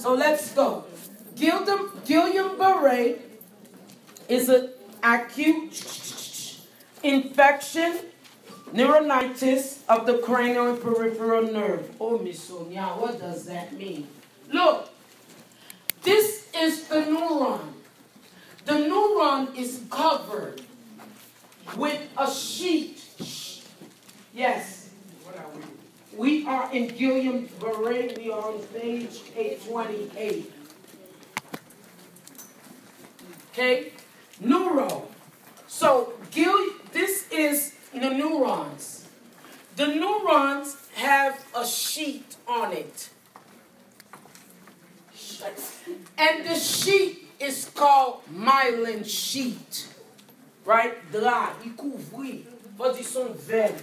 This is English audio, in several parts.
So let's go. Guilliam, Guillain-Barré is an acute infection, neuronitis of the cranial and peripheral nerve. Oh, Miss Sonia, what does that mean? Look, this is the neuron. The neuron is covered with a sheet. Yes. We are in Guillain-Barré. We are on page 828. Okay? Neuro. So, Gil, this is the neurons. The neurons have a sheet on it. And the sheet is called myelin sheet. Right? Pas dire son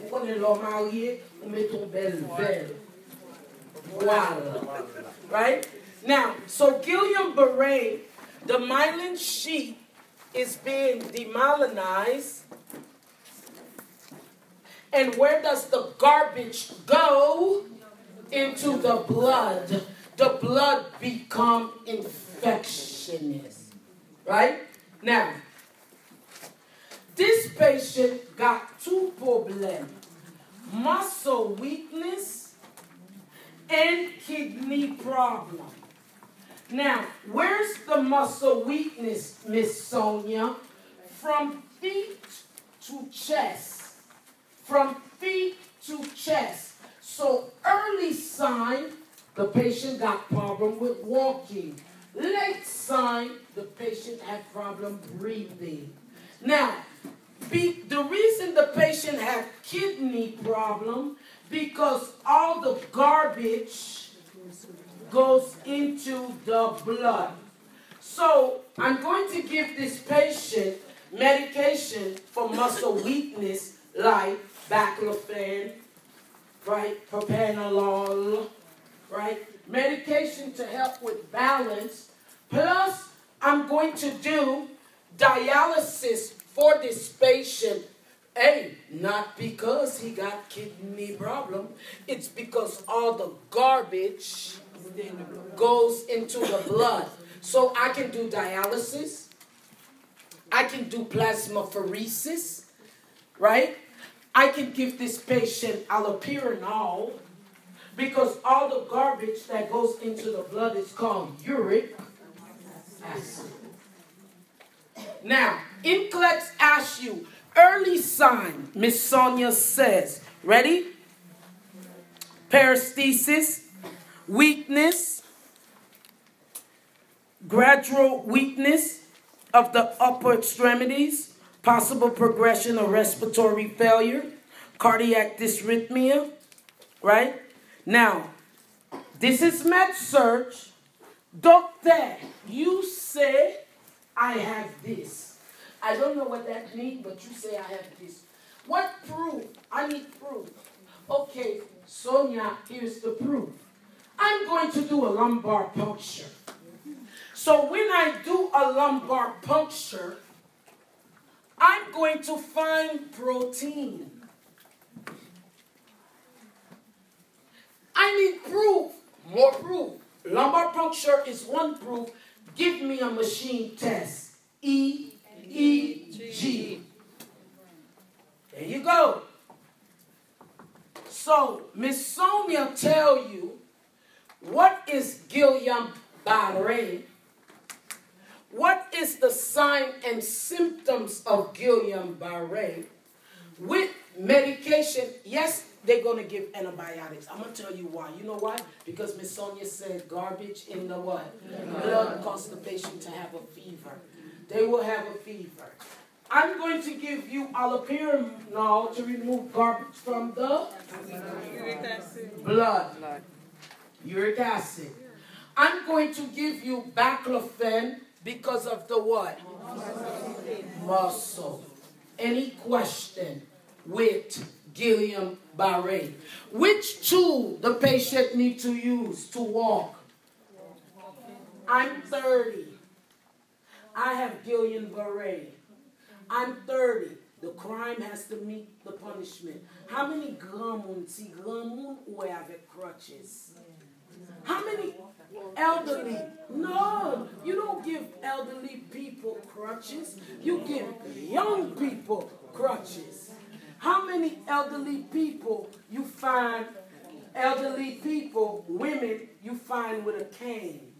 connaissez l'homme marié, on met ton bel verre. Voile. Right? Now, so Guillain-Barré, the myelin sheet is being demyelinized. And where does the garbage go? Into the blood. The blood become infectious. Right? Now, this patient got two problems. Muscle weakness and kidney problem. Now, where's the muscle weakness, Miss Sonia? From feet to chest. From feet to chest. So early sign, the patient got problem with walking. Late sign, the patient had problem breathing. Now, be, the reason the patient had kidney problem because all the garbage goes into the blood. So I'm going to give this patient medication for muscle weakness like baclofen, right, propranolol, right, medication to help with balance. Plus, I'm going to do dialysis for this patient Hey, not because he got kidney problem. It's because all the garbage goes into the blood. So I can do dialysis. I can do plasmapheresis, right? I can give this patient allopurinol because all the garbage that goes into the blood is called uric acid. Now, NCLEX asks you, early sign, Miss Sonia says, ready? Paresthesis, weakness, gradual weakness of the upper extremities, possible progression of respiratory failure, cardiac dysrhythmia, right? Now, this is med surg. Doctor, you say I have this. I don't know what that means, but you say I have this. What proof? I need proof. Okay, Sonia, here's the proof. I'm going to do a lumbar puncture. So when I do a lumbar puncture, I'm going to find protein. I need proof, more proof. Lumbar puncture is one proof. Give me a machine test. E E G. There you go. So, Miss Sonia tell you what is Guillain-Barré? What is the sign and symptoms of Guillain-Barré? With medication, yes, they're going to give antibiotics. I'm going to tell you why. You know why? Because Miss Sonia said garbage in the what? Blood patient to have a fever. They will have a fever. I'm going to give you allopurinol to remove garbage from the blood. Uric acid. I'm going to give you baclofen because of the what? Muscle. Any question with Guillain-Barré? Which tool the patient need to use to walk? I'm 30. I have Guillain Barre. I'm 30. The crime has to meet the punishment. How many grand moun, si grand moun ou avec crutches? How many? elderly. No, you don't give elderly people crutches. You give young people crutches. How many elderly people you find, elderly people, women, you find with a cane?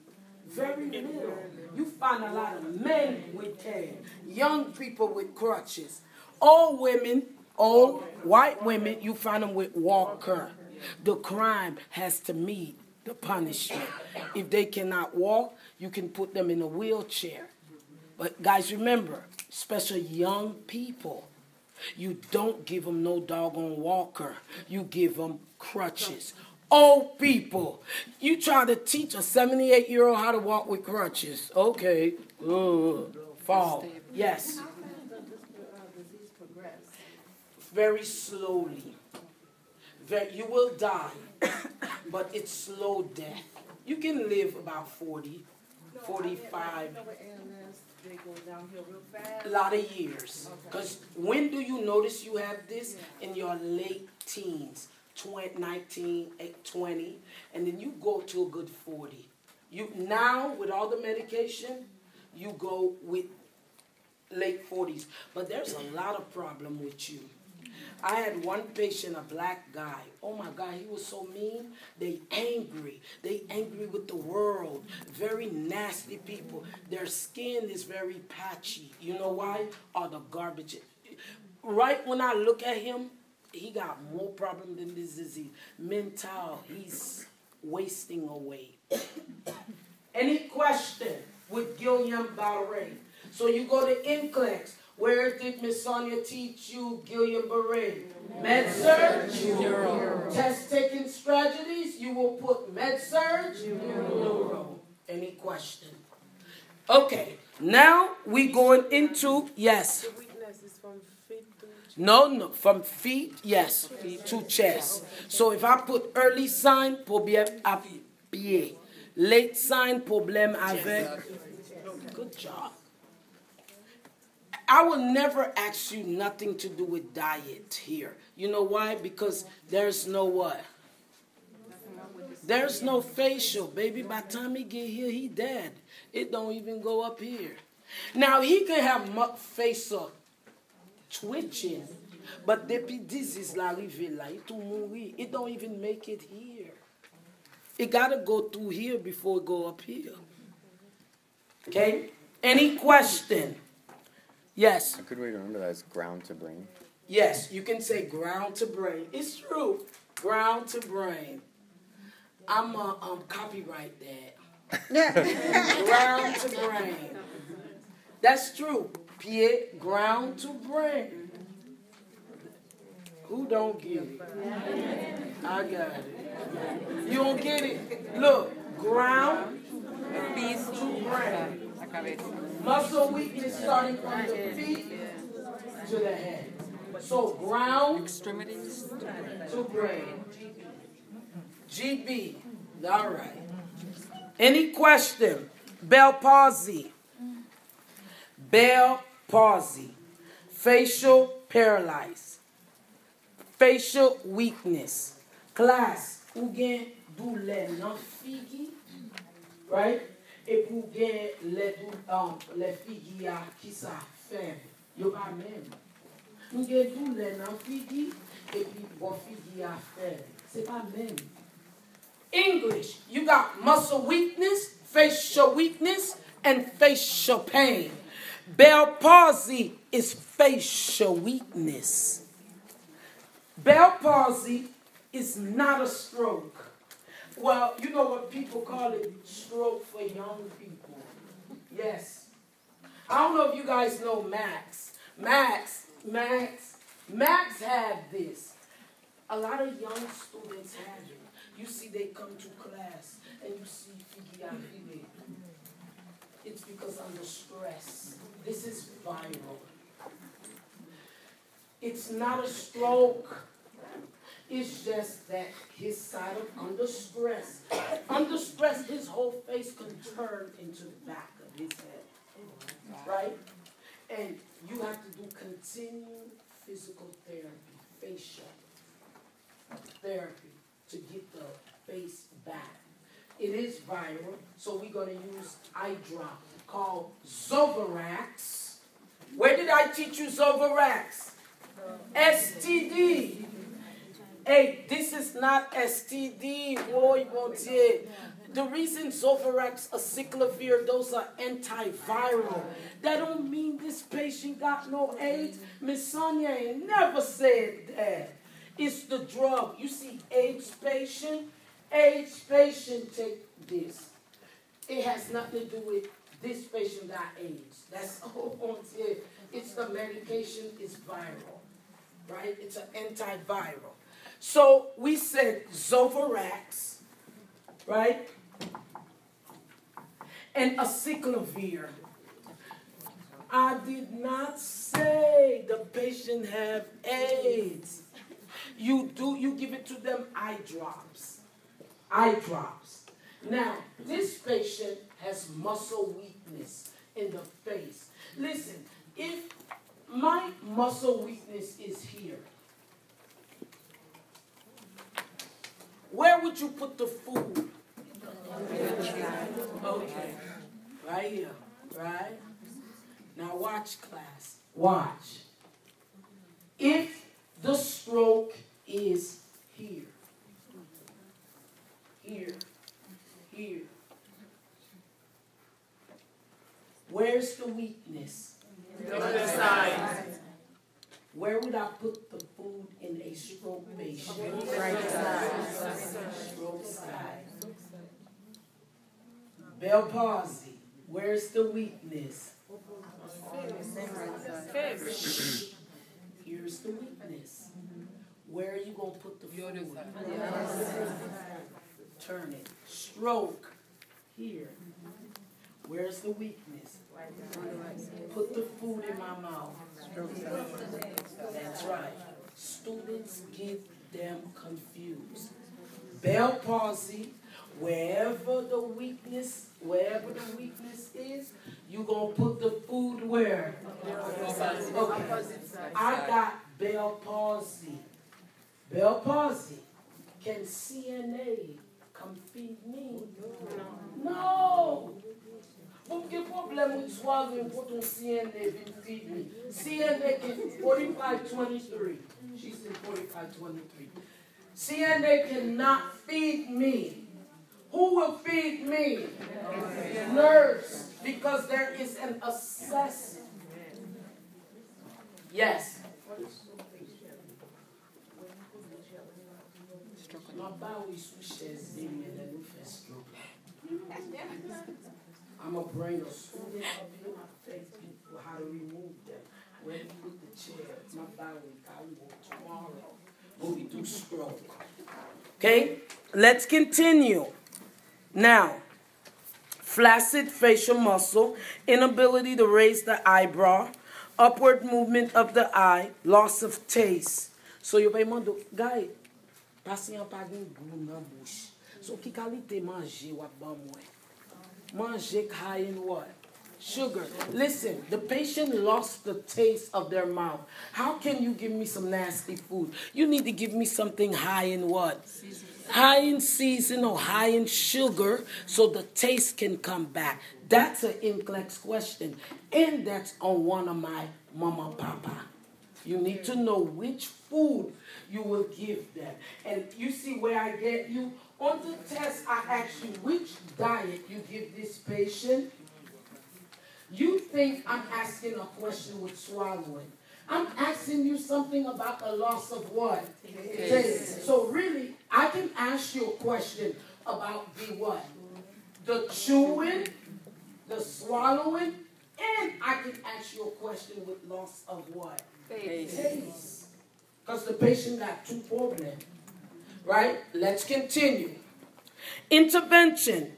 Very little. You find a lot of men with cane, young people with crutches. Old women, old white women, you find them with walker. The crime has to meet the punishment. If they cannot walk, you can put them in a wheelchair. But guys, remember, especially young people, you don't give them no doggone walker. You give them crutches. Old people, you try to teach a 78 year old how to walk with crutches. Okay, Ugh. fall. Yes. Very slowly. Very, you will die, but it's slow death. You can live about 40, 45 a lot of years. Because when do you notice you have this? In your late teens, 20, 19, eh, 20, and then you go to a good 40. You Now, with all the medication, you go with late 40s. But there's a lot of problem with you. I had one patient, a black guy. Oh my God, he was so mean. They angry. They angry with the world. Very nasty people. Their skin is very patchy. You know why? All the garbage. Right when I look at him, he got more problem than this disease. Mental, he's wasting away. Any question with Guillain Barre? So you go to NCLEX. Where did Miss Sonia teach you Guillain-Barré? Med-Surg, neuro. Test taking strategies, you will put Med-Surg, neuro. Any question? Okay, now we going into, yes. The weakness is from No, no, from feet, yes, to chest. So if I put early sign, problème à pied. Late sign, problème avec. Good job. I will never ask you nothing to do with diet here. You know why? Because there's no what? There's no facial, baby. By the time he get here, he dead. It don't even go up here. Now he can have facial twitching, but depuis this is l'arrivée là, it will mourir. It don't even make it here. It gotta go through here before it go up here. Okay? Any question? Yes. A good way to remember that is ground to brain. Yes, you can say ground to brain. It's true. Ground to brain. I'm a um, copyright that. ground to brain. That's true. Pierre, ground to brain. Who don't get it? I got it. You don't get it? Look, ground to brain. Muscle weakness starting from the feet to the head. So ground extremities. to brain. GB. All right. Any question? Bell palsy. Bell palsy. Facial paralysis. Facial weakness. Class. Ou gen douleur nan figi. Right? Et pou gen le, dou, um, le figi a ki sa feb. Yo pa men. Nou gen douleur nan figi. Et puis bon figi a feb. Se pa men. English, you got muscle weakness, facial weakness, and facial pain. Bell palsy is facial weakness. Bell palsy is not a stroke. Well, you know what people call it stroke for young people. Yes. I don't know if you guys know Max. Max, Max, Max had this. A lot of young students have it. You see, they come to class and you see Figi Afile. Because under stress. This is viral. It's not a stroke. It's just that his side of under stress. Under stress, his whole face can turn into the back of his head. Right? And you have to do continued physical therapy, facial therapy to get the face back. it is viral, so we're going to use eye drop called Zovirax. Where did I teach you Zovirax? STD. Hey, this is not STD, boy, Montier. The reason Zovirax, acyclovir, those are antiviral. That don't mean this patient got no AIDS. Miss Sonia ain't never said that. It's the drug. You see AIDS patient, AIDS patient take this. It has nothing to do with this patient got AIDS. That's all I'm saying. It's the medication is viral, right? It's an antiviral. So we said Zovirax, right? And acyclovir. I did not say the patient have AIDS. You do you give it to them eye drops. Eye drops. Now, this patient has muscle weakness in the face. Listen, if my muscle weakness is here, where would you put the food? Okay. Right here. Right? Now watch class. Watch. If the stroke is here, here, where's the weakness? The other side. Where would I put the food in a stroke patient? Right side. Stroke side. Bell palsy. Where's the weakness? Here's the weakness. Where are you going to put the food? Turn it. Stroke. Here. Where's the weakness? Put the food in my mouth. That's right. Students get them confused. Bell palsy, wherever the weakness, wherever the weakness is, you gonna put the food where? Okay. I got Bell palsy. Bell palsy. Can CNA come feed me? No. Pou gen problem with swallowing put on CNA vin feed me. CNA can 4523. She said 4523. CNA cannot feed me. Who will feed me? Nurse. Because there is an assessment. Yes. Ma ba ou sou chèze men lè nou fè stroke. I'm gonna bring a student here and I people how to remove them. When you put the chair, my body, I will tomorrow. When we do stroke. Okay, let's continue. Now, flaccid facial muscle, inability to raise the eyebrow, upward movement of the eye, loss of taste. So you may mando, guy, pasyen pa gen goun nan bouch. So ki kalite manje wap ban mwen? Manje high in what? Sugar. Listen, the patient lost the taste of their mouth. How can you give me some nasty food? You need to give me something high in what? High in season or high in sugar so the taste can come back. That's an NCLEX question. And that's on one of my mama papa. You need to know which food you will give them. And you see where I get you? On the test, I ask you which diet you give this patient. You think I'm asking a question with swallowing. I'm asking you something about the loss of what? Taste. So really, I can ask you a question about the what? The chewing, the swallowing, and I can ask you a question with loss of what? Taste. Because the patient got two problems. Right? Let's continue. Intervention.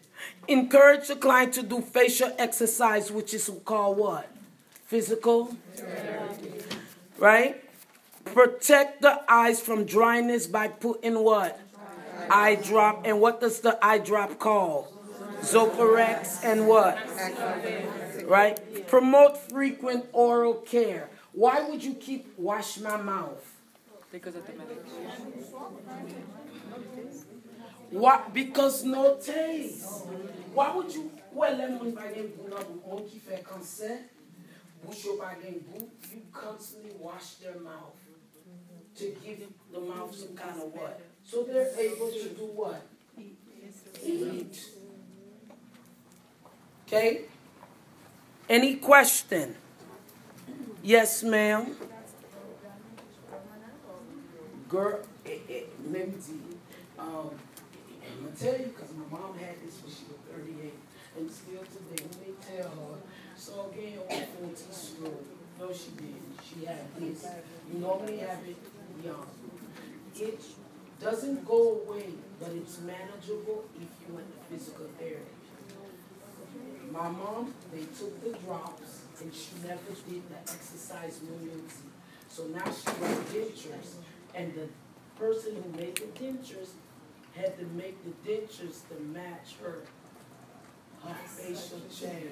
Encourage the client to do facial exercise, which is called what? Physical. Right? Protect the eyes from dryness by putting what? Eye drop. And what does the eye drop call? Zovirax and what? Right? Promote frequent oral care. Why would you keep wash my mouth? Because of the medication. Why? Because no taste. Why would you? Well, let me buy them monkey fair concert. Bush your bagging boot. You constantly wash their mouth to give the mouth some kind of what? So they're able to do what? Eat. Okay? Any question? Yes, ma'am. Girl, it, it, maybe um, I'm gonna tell you because my mom had this when she was 38, and still today when they tell her, so again on 14 slow. No, she didn't. She had this. You normally have it young. It doesn't go away, but it's manageable if you went to physical therapy. My mom, they took the drops, and she never did the exercise mobility. So now she wears dentures and the person who made the dentures had to make the dentures to match her, her facial change.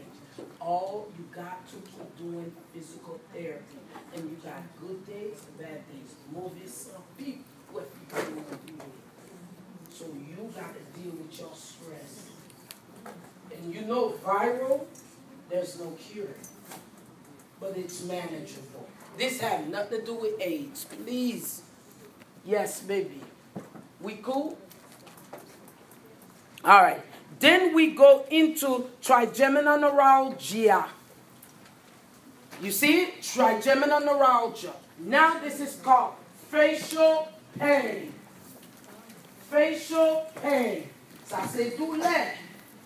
All you got to keep doing physical therapy. And you got good days, bad days. Movies, some people, what people want to do So you got to deal with your stress. And you know, viral, there's no cure. But it's manageable. This has nothing to do with AIDS. Please Yes, maybe. We cool? All right. Then we go into trigeminal neuralgia. You see it? Trigeminal neuralgia. Now this is called facial pain. Facial pain. So I say do that.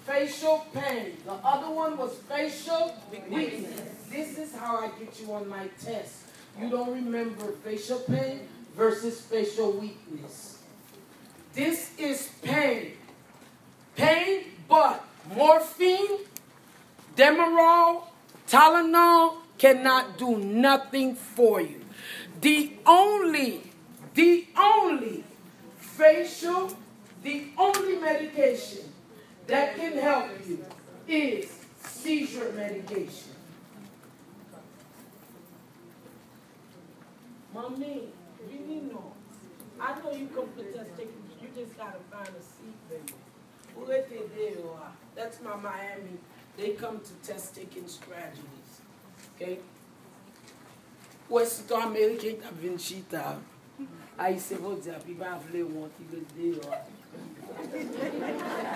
Facial pain. The other one was facial weakness. This is how I get you on my test. You don't remember facial pain? Versus facial weakness. This is pain. Pain, but morphine, Demerol, Tylenol cannot do nothing for you. The only, the only facial, the only medication that can help you is seizure medication. Mommy. Know. I know you come to test taking, you just gotta find a seat, baby. That's my Miami. They come to test taking strategies. Okay? West American ta vin chita. Aí você vou dizer, a vai avler um monte de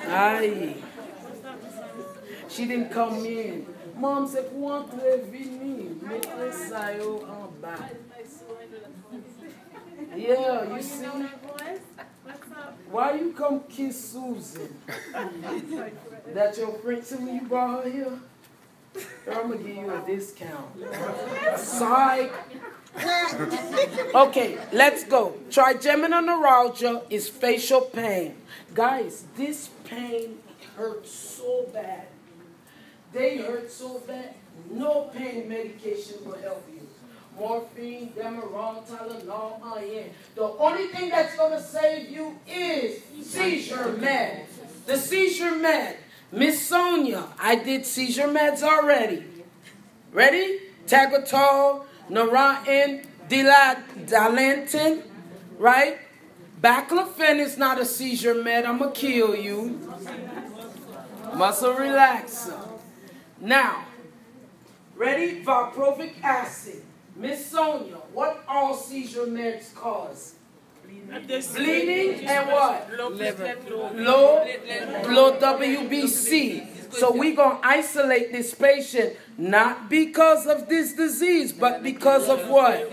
Aye. She didn't come in. Mom said, quanto é vinho? Me saiu en bas. Yeah, you see? What's up? Why you come kiss Susan? that your friend, see when you brought her here? I'm gonna give you a discount. Psych. okay, let's go. Trigeminal neuralgia is facial pain. Guys, this pain hurts so bad. They hurt so bad. No pain medication will help you morphine, Demerol, Tylenol, iron. The only thing that's going to save you is seizure med. The seizure med. Miss Sonia, I did seizure meds already. Ready? Tegretol, Neurontin, Dilantin, right? Baclofen is not a seizure med. I'm going to kill you. Muscle relaxer. Now, ready? Valproic acid. Miss Sonia, what all seizure meds cause? Bleeding and what? Low, low WBC. So we're going to isolate this patient not because of this disease, but because of what?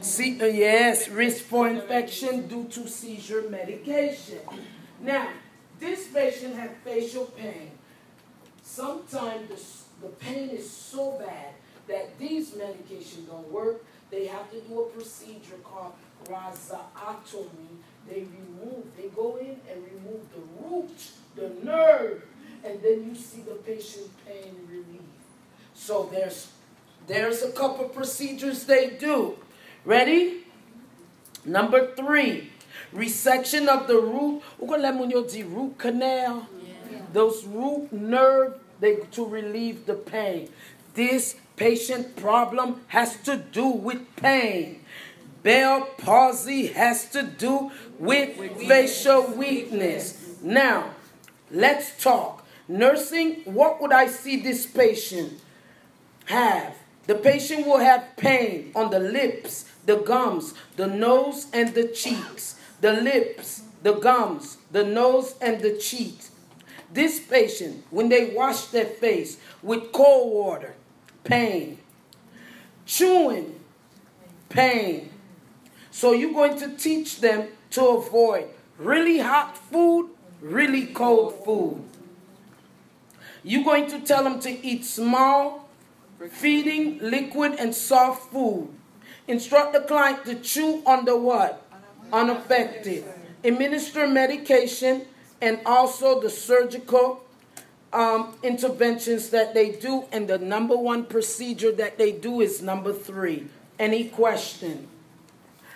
See, uh, yes, risk for infection due to seizure medication. Now, this patient had facial pain. Sometimes the, the pain is so bad that these medications don't work. They have to do a procedure called rhizotomy. They remove, they go in and remove the root, the nerve, and then you see the patient pain relief. So there's there's a couple procedures they do. Ready? Number three, resection of the root. The root canal. Those root nerve they to relieve the pain. This patient problem has to do with pain. Bell palsy has to do with facial weakness. Now, let's talk. Nursing, what would I see this patient have? The patient will have pain on the lips, the gums, the nose, and the cheeks. The lips, the gums, the nose, and the cheeks. This patient, when they wash their face with cold water, pain. Chewing, pain. So you're going to teach them to avoid really hot food, really cold food. You're going to tell them to eat small, feeding, liquid, and soft food. Instruct the client to chew on the what? Unaffected. Administer medication and also the surgical um, interventions that they do. And the number one procedure that they do is number three. Any question?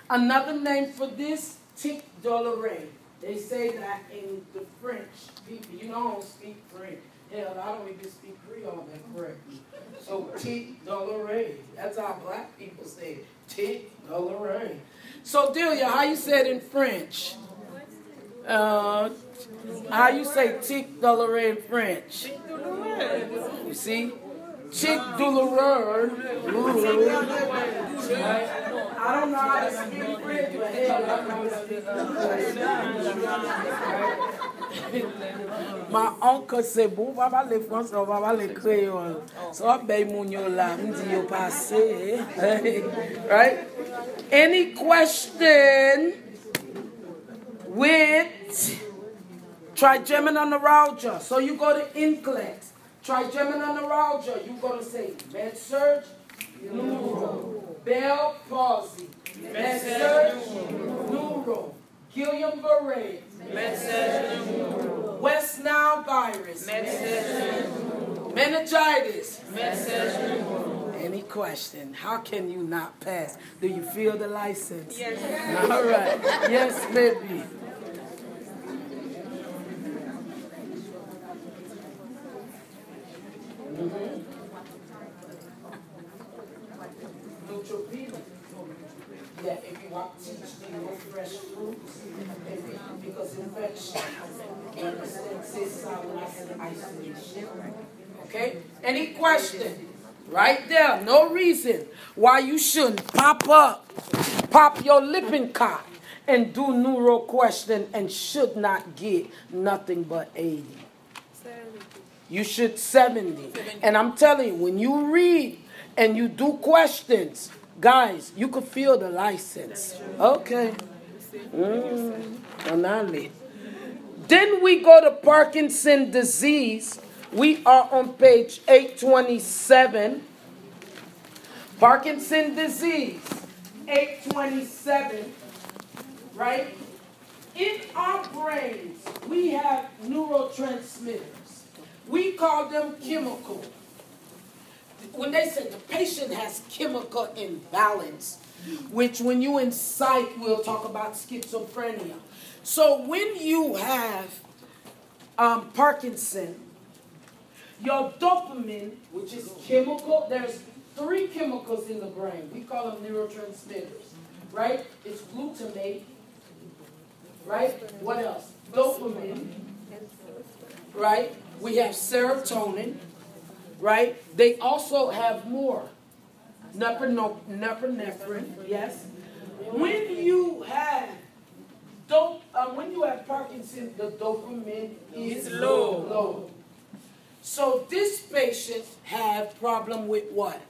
Another name for this, tic douloureux. They say that in the French people, you know, I don't speak French. Hell, I don't even speak Creole that correctly. So tic douloureux. That's how black people say it. Tic douloureux. So Delia, how you say it in French? Uh, how you say tic douloureux in French? You see? Tic douloureux. I don't know how to speak French, but hell, I know how My uncle say, "Bou va parler français, on va parler créole." So I beg moun yo la, m'di yo passe. Right? Any question with trigeminal neuralgia? So you go to NCLEX. Trigeminal neuralgia, you go to say med surg, neuro, Bell palsy, med surg, neuro, Guillain-Barré, med surg, neuro. West Nile virus, meningitis. Med surg, Any question? How can you not pass? Do you feel the license? Yes. All right. Yes, maybe. Neutropenia. Yeah, if you want to teach me no fresh fruits, if you, because infection. You understand? Say sour when I said isolation. Okay? Any question? Right there. No reason why you shouldn't pop up, pop your Lippincott and do neuro question and should not get nothing but 80. You should 70. And I'm telling you, when you read and you do questions, guys, you could feel the license. Okay. Mm. Then we go to Parkinson disease. We are on page 827. Parkinson disease, 827, right? In our brains, we have neurotransmitters. We call them chemical. When they say the patient has chemical imbalance, which when you in psych, we'll talk about schizophrenia. So when you have um, Parkinson, your dopamine, which is chemical, there's three chemicals in the brain. We call them neurotransmitters, right? It's glutamate, right? What else? Dopamine, right? We have serotonin, right? They also have more. Norepinephrine, yes. When you have dope, uh, when you have Parkinson, the dopamine is low. low. So this patient have problem with what?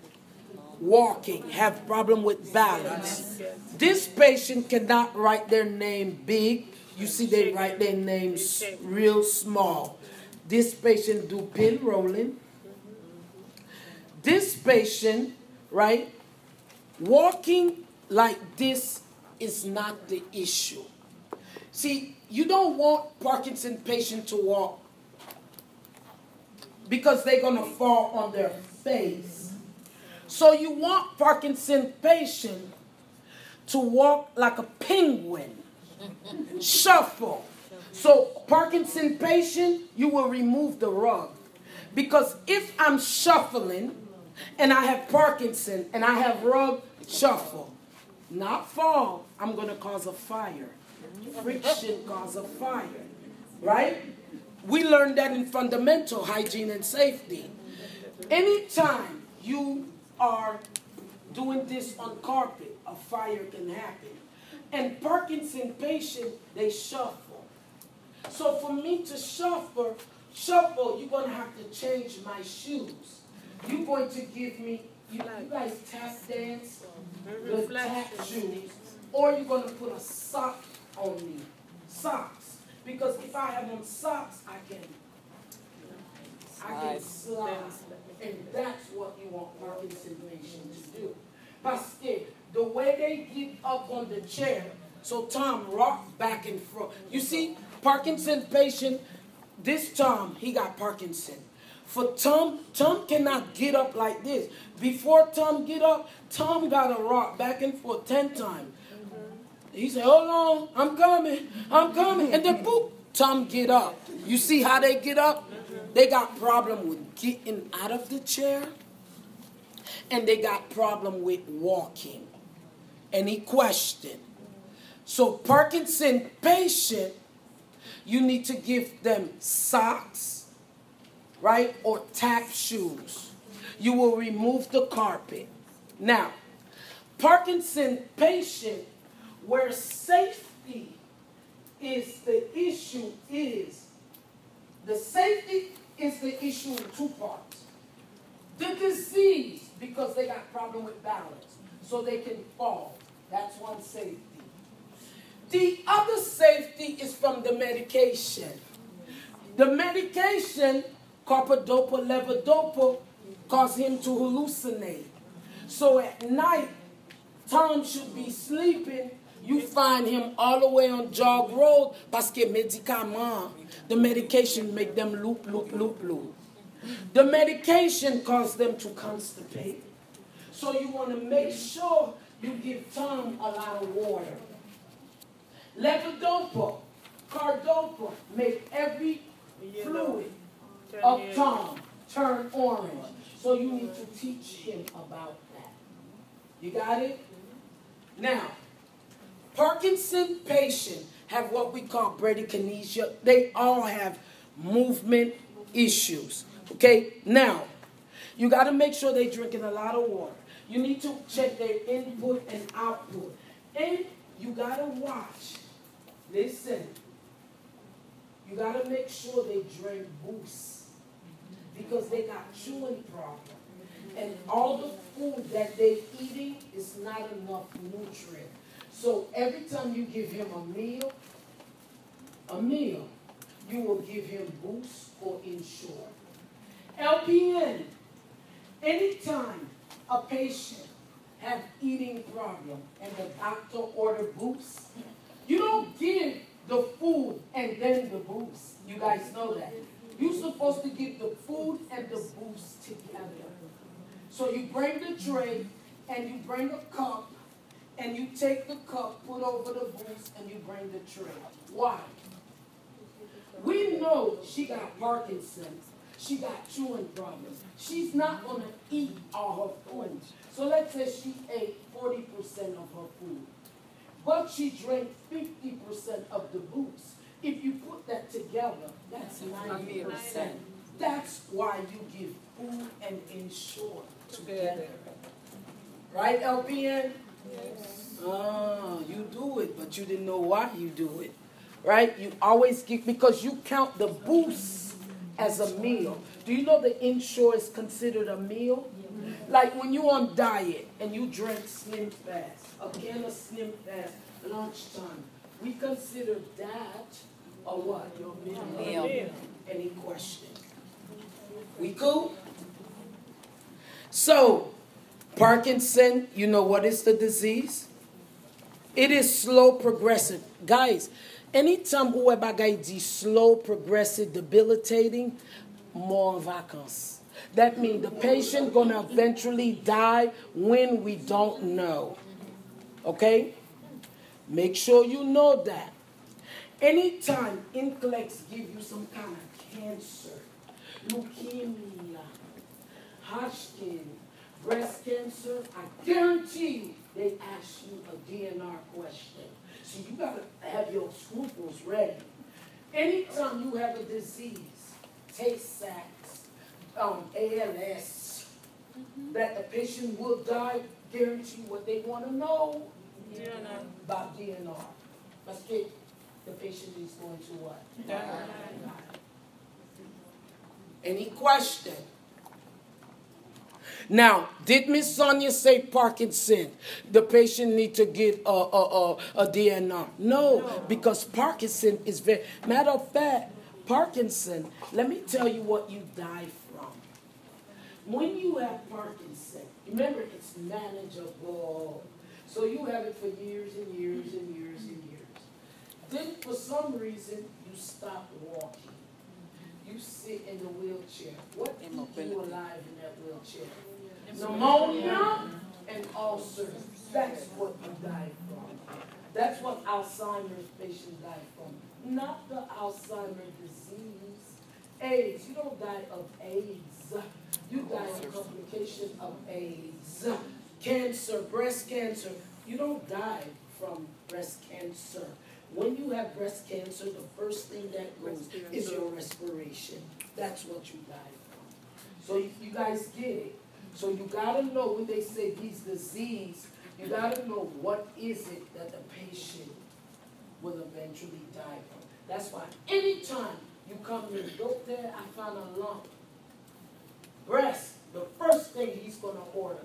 Walking, have problem with balance. This patient cannot write their name big. You see, they write their names real small. This patient do pill rolling. This patient, right, walking like this is not the issue. See, you don't want Parkinson patient to walk because they're going to fall on their face. So you want Parkinson patient to walk like a penguin, shuffle. So Parkinson patient, you will remove the rug. Because if I'm shuffling and I have Parkinson and I have rug, shuffle. not fall, I'm going to cause a fire. Friction cause a fire. Right? We learned that in fundamental hygiene and safety. Anytime you are doing this on carpet, a fire can happen. And Parkinson patient, they shuffle. So for me to shuffle, shuffle, you're gonna have to change my shoes. You're going to give me, you, you guys tap dance, the tap shoes, or you're gonna put a sock on me, socks. Because if I have on socks, I can, I can slide. And that's what you want patient to do. Parce que the way they get up on the chair, so Tom rock back and forth. You see, Parkinson patient, this Tom, he got Parkinson. For Tom, Tom cannot get up like this. Before Tom get up, Tom got to rock back and forth ten times. He said, hold on, I'm coming, I'm coming. And then boop, Tom get up. You see how they get up? They got problem with getting out of the chair. And they got problem with walking. Any question? So Parkinson patient, you need to give them socks, right? Or tap shoes. You will remove the carpet. Now, Parkinson patient, where safety is the issue, is the safety is the issue in two parts. The disease, because they got problem with balance, so they can fall. That's one safety. The other safety is from the medication. The medication, carbidopa, levodopa, cause him to hallucinate. So at night, Tom should be sleeping. You find him all the way on Jog Road parce que médicament, the medication make them loop, loop, loop, loop. The medication cause them to constipate. So you want to make sure you give Tom a lot of water. Levodopa, cardopa, make every fluid of Tom turn orange. So you need to teach him about that. You got it? Now, Parkinson patients have what we call bradykinesia. They all have movement issues. Okay? Now, you got to make sure they're drinking a lot of water. You need to check their input and output. And you got to watch. Listen. You got to make sure they drink boost because they got chewing problem. And all the food that they're eating is not enough nutrient. So every time you give him a meal, a meal, you will give him boost or Ensure. LPN, anytime a patient have eating problem and the doctor order boost, you don't give the food and then the boost. You guys know that. You're supposed to give the food and the boost together. So you bring the tray and you bring a cup and you take the cup, put over the boost, and you bring the tray. Why? We know she got Parkinson's. She got chewing problems. She's not going to eat all her food. So let's say she ate 40% of her food. But she drank 50% of the boost. If you put that together, that's 90%. That's why you give food and Ensure together. Right, LPN? Yes. Oh, you do it, but you didn't know why you do it. Right? You always give, because you count the boost as a meal. Do you know the Ensure is considered a meal? Like when you're on diet and you drink Slim Fast, a can of Slim Fast lunchtime, we consider that a what? Your meal. Meal. Any question? We cool? So, Parkinson, you know what is the disease? It is slow progressive. Guys, anytime whoever guy dit slow progressive debilitating, more vacances. That means the patient gonna eventually die when we don't know. Okay? Make sure you know that. Anytime NCLEX give you some kind of cancer, leukemia, Hodgkin, breast cancer, I guarantee they ask you a DNR question. So you gotta have your scruples ready. Anytime you have a disease, Tay Sachs, um, ALS, that the patient will die, guarantee what they wanna know Yeah, about DNR. Let's get the patient is going to what? Die. Any question? Now, did Miss Sonia say Parkinson? The patient need to get a, a, a, a DNR? No, because Parkinson is very, matter of fact, Parkinson, let me tell you what you die from. When you have Parkinson, remember it's manageable. So you have it for years and years and years and years. Then for some reason, you stop walking. You sit in the wheelchair. What keeps you alive in that wheelchair? Pneumonia and ulcers. That's what you die from. That's what Alzheimer's patients die from. Not the Alzheimer's disease. AIDS. You don't die of AIDS. You die of complication of AIDS. Cancer, breast cancer. You don't die from breast cancer. When you have breast cancer, the first thing that goes is your respiration. That's what you die from. So you, you guys get it. So you gotta know when they say these disease, you gotta know what is it that the patient will eventually die from. That's why anytime you come in, doctor, I found a lump. Breast, the first thing he's gonna order,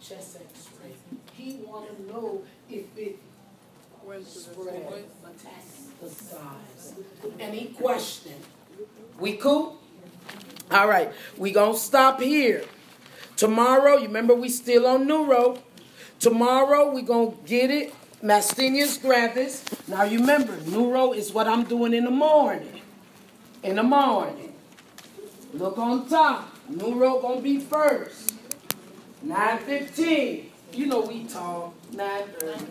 chest x-ray. He wanna know if it spread, metastasize. Any question? We cool? All right, we gonna stop here. Tomorrow, you remember we still on neuro. Tomorrow we gonna get it, Myasthenia gravis. Now you remember, neuro is what I'm doing in the morning. In the morning. Look on top. Neuro gonna be first. 9.15. You know we talk. 9.30.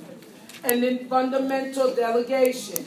And then fundamental delegation.